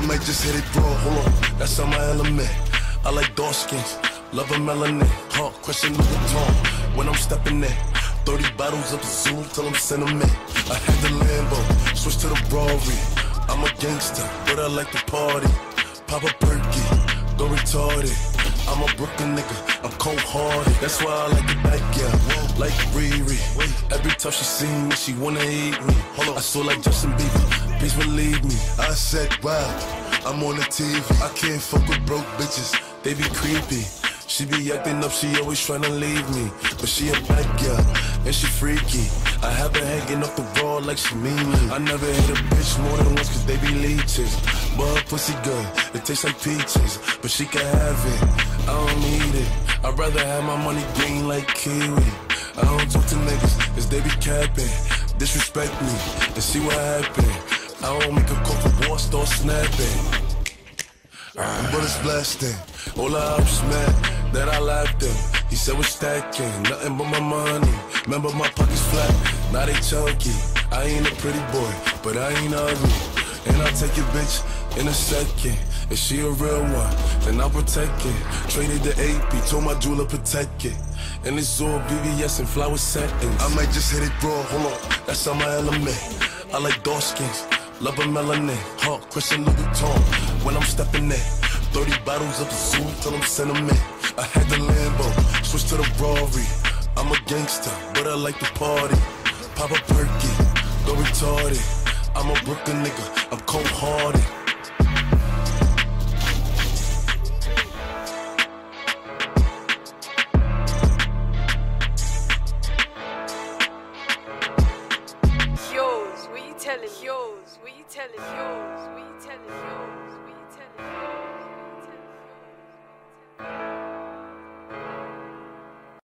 I might just hit it raw, hold on, that's on my element. I like dark skins, love a melanin. Huh, question the Vuitton when I'm stepping in. 30 bottles of Zoom till I'm sentiment. I had the Lambo, switch to the Rari. I'm a gangster, but I like to party. Pop a perky, go retarded. I'm a Brooklyn nigga, I'm cold hearted. That's why I like the back, yeah. Like Riri. Every time she see me, she wanna eat me. Hold on, I saw like Justin Bieber. Please believe me. I said, wow, I'm on the TV. I can't fuck with broke bitches, they be creepy. She be acting up, she always tryna leave me. But she a bad girl, and she freaky. I have her hanging off the wall like she mean me. I never hit a bitch more than once cause they be leeches. But her pussy good, it tastes like peaches. But she can have it, I don't need it. I'd rather have my money green like kiwi. I don't talk to niggas, cause they be capping. Disrespect me, and see what happen. I don't make a call for war, start snapping. Bullets blasting, all I was mad that I laughed him. He said we're stacking, nothing but my money. Remember my pockets flat, now they chunky. I ain't a pretty boy, but I ain't ugly. And I'll take your bitch in a second. If she a real one, then I'll protect it. Traded the AP, told my jeweler protect it. And it's all VVS and flower settings. I might just hit it raw, hold on, that's on my element. I like dark skins, love a melanin. Huh, Christian Louboutin when I'm stepping in. 30 bottles of the Zoom till I'm sentiment. I had the Lambo, switch to the Rari. I'm a gangster, but I like to party. Pop a perky, go retarded. I'm a Brooklyn nigga, I'm cold hearted. Telling? Yours, what you telling? Yours, what you telling? Yours.